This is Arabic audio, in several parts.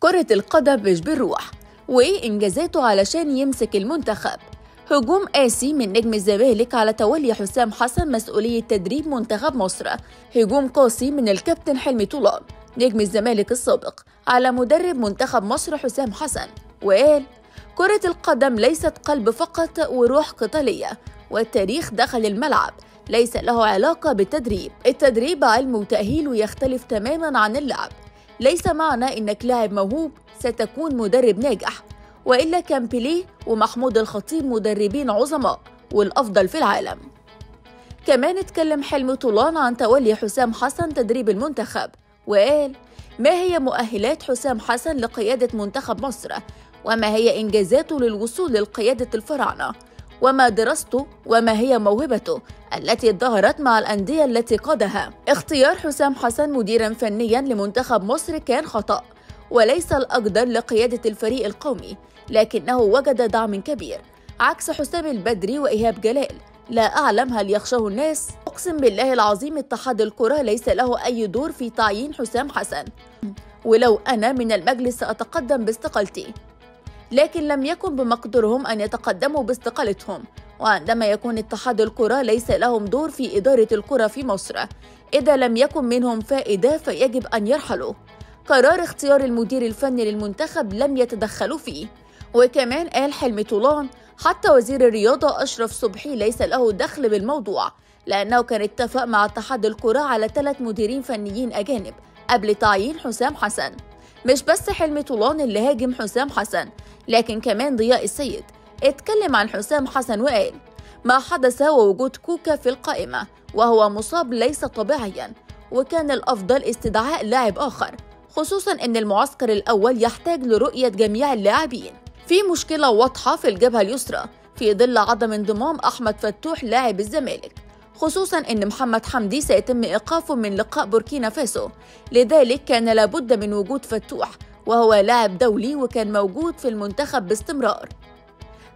كرة القدم مش بالروح وإيه إنجازاته علشان يمسك المنتخب. هجوم قاسي من نجم الزمالك على تولي حسام حسن مسؤولية تدريب منتخب مصر. هجوم قاسي من الكابتن حلمي طولان نجم الزمالك السابق على مدرب منتخب مصر حسام حسن. وقال كرة القدم ليست قلب فقط وروح قتالية والتاريخ دخل الملعب. ليس له علاقة بالتدريب. التدريب علم وتأهيل ويختلف تماما عن اللعب. ليس معنى إنك لاعب موهوب ستكون مدرب ناجح. وإلا كان بيليه ومحمود الخطيب مدربين عظماء والأفضل في العالم. كمان اتكلم حلمي طولان عن تولي حسام حسن تدريب المنتخب. وقال ما هي مؤهلات حسام حسن لقيادة منتخب مصر؟ وما هي إنجازاته للوصول للقيادة الفراعنة؟ وما درسته وما هي موهبته التي ظهرت مع الأندية التي قادها. اختيار حسام حسن مديرا فنيا لمنتخب مصر كان خطأ وليس الأقدر لقيادة الفريق القومي لكنه وجد دعم كبير. عكس حسام البدري وإيهاب جلال لا أعلم هل يخشاه الناس. أقسم بالله العظيم اتحاد الكرة ليس له أي دور في تعيين حسام حسن. ولو أنا من المجلس سأتقدم باستقالتي. لكن لم يكن بمقدورهم أن يتقدموا باستقالتهم وعندما يكون اتحاد الكرة ليس لهم دور في إدارة الكرة في مصر. إذا لم يكن منهم فائدة فيجب أن يرحلوا. قرار اختيار المدير الفني للمنتخب لم يتدخلوا فيه. وكمان قال حلمي طولان حتى وزير الرياضة أشرف صبحي ليس له دخل بالموضوع لأنه كان اتفق مع اتحاد الكرة على ثلاث مديرين فنيين أجانب قبل تعيين حسام حسن. مش بس حلمي طولان اللي هاجم حسام حسن لكن كمان ضياء السيد. اتكلم عن حسام حسن وقال ما حدث ووجود كوكا في القائمة وهو مصاب ليس طبيعيا وكان الأفضل استدعاء لاعب آخر خصوصا أن المعسكر الأول يحتاج لرؤية جميع اللاعبين. في مشكلة واضحة في الجبهة اليسرى في ظل عدم انضمام أحمد فتوح لاعب الزمالك. خصوصا أن محمد حمدي سيتم إيقافه من لقاء بوركينا فاسو. لذلك كان لابد من وجود فتوح وهو لاعب دولي وكان موجود في المنتخب باستمرار.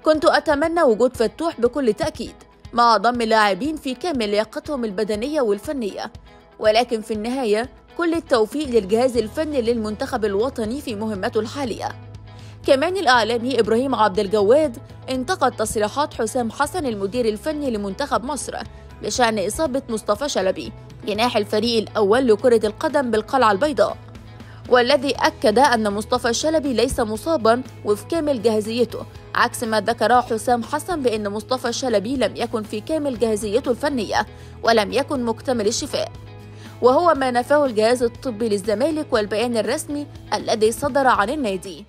كنت أتمنى وجود فتوح بكل تأكيد مع ضم لاعبين في كامل لياقتهم البدنية والفنية. ولكن في النهاية كل التوفيق للجهاز الفني للمنتخب الوطني في مهمته الحالية. كمان الإعلامي إبراهيم عبد الجواد انتقد تصريحات حسام حسن المدير الفني لمنتخب مصر بشأن إصابة مصطفى شلبي جناح الفريق الأول لكرة القدم بالقلعة البيضاء. والذي أكد أن مصطفى الشلبي ليس مصابا وفي كامل جاهزيته عكس ما ذكره حسام حسن بأن مصطفى الشلبي لم يكن في كامل جاهزيته الفنية ولم يكن مكتمل الشفاء. وهو ما نفاه الجهاز الطبي للزمالك والبيان الرسمي الذي صدر عن النادي.